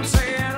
I'm saying.